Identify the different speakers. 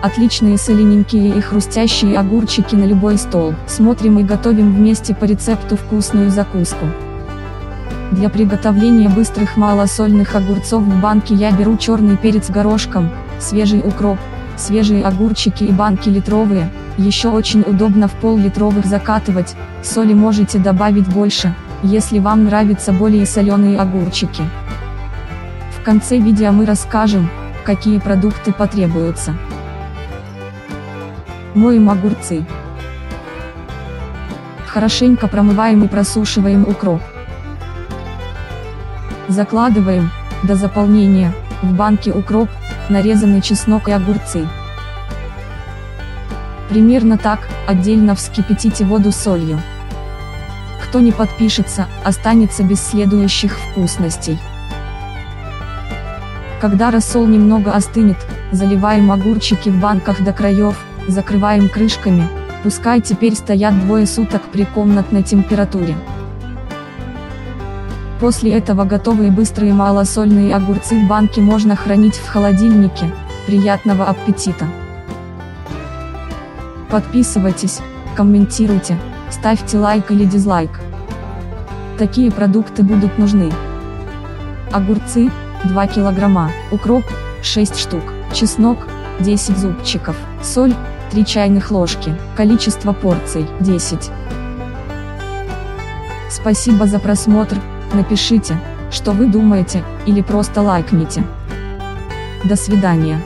Speaker 1: Отличные солененькие и хрустящие огурчики на любой стол. Смотрим и готовим вместе по рецепту вкусную закуску. Для приготовления быстрых малосольных огурцов в банке я беру черный перец горошком, свежий укроп, свежие огурчики и банки литровые, еще очень удобно в пол-литровых закатывать, соли можете добавить больше, если вам нравятся более соленые огурчики. В конце видео мы расскажем, какие продукты потребуются. Моем огурцы. Хорошенько промываем и просушиваем укроп. Закладываем, до заполнения, в банке укроп, нарезанный чеснок и огурцы. Примерно так, отдельно вскипятите воду солью. Кто не подпишется, останется без следующих вкусностей. Когда рассол немного остынет, заливаем огурчики в банках до краев, закрываем крышками, пускай теперь стоят двое суток при комнатной температуре. После этого готовые быстрые малосольные огурцы в банке можно хранить в холодильнике. Приятного аппетита! Подписывайтесь, комментируйте, ставьте лайк или дизлайк. Такие продукты будут нужны. Огурцы, 2 килограмма, укроп, 6 штук, чеснок, 10 зубчиков, соль, 3 чайных ложки, количество порций, 10. Спасибо за просмотр, напишите, что вы думаете, или просто лайкните. До свидания.